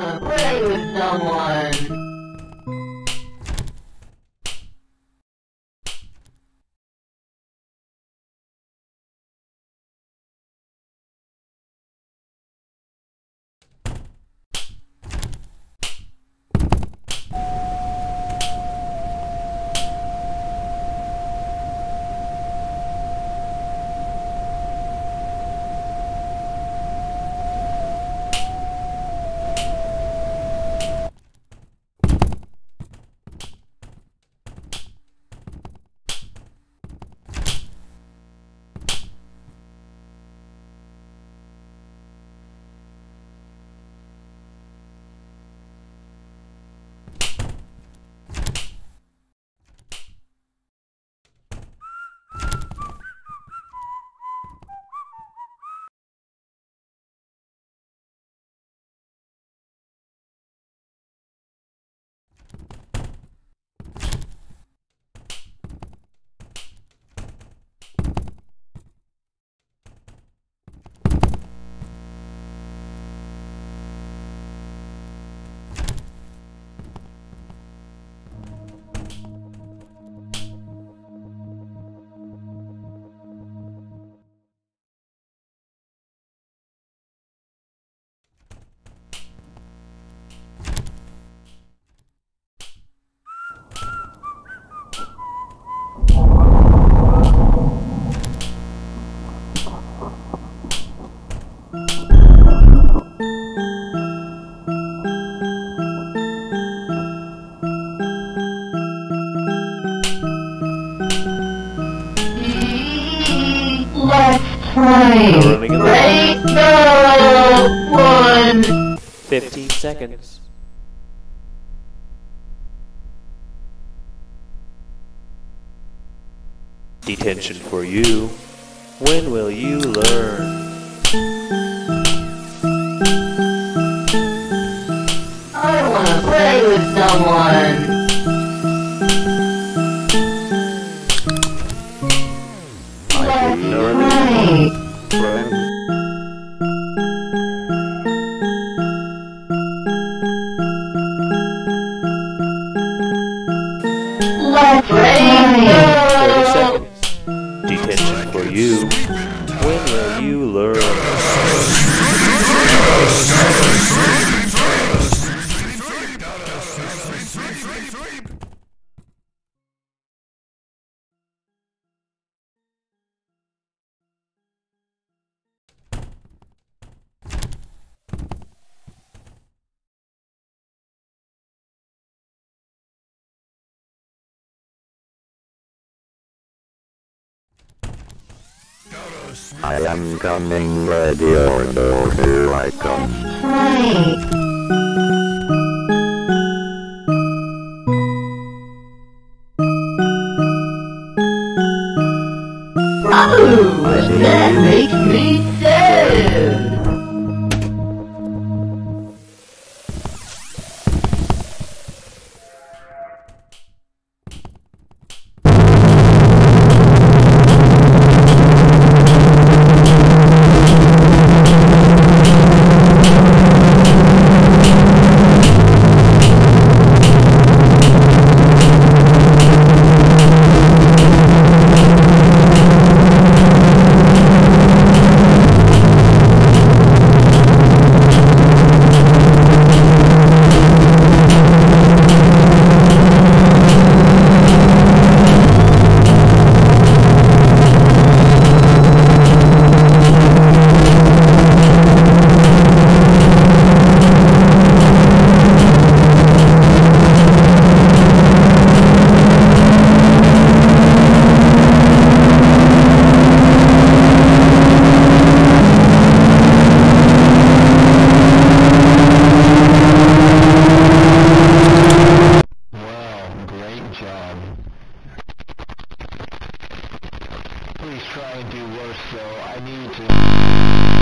on, playing with someone. Play. Running in one. 15 seconds. Detention for you. When will you learn? I wanna play with someone. 30 seconds. Detention for you. I am coming ready or no, here I come. Play. try and do worse though. I need to...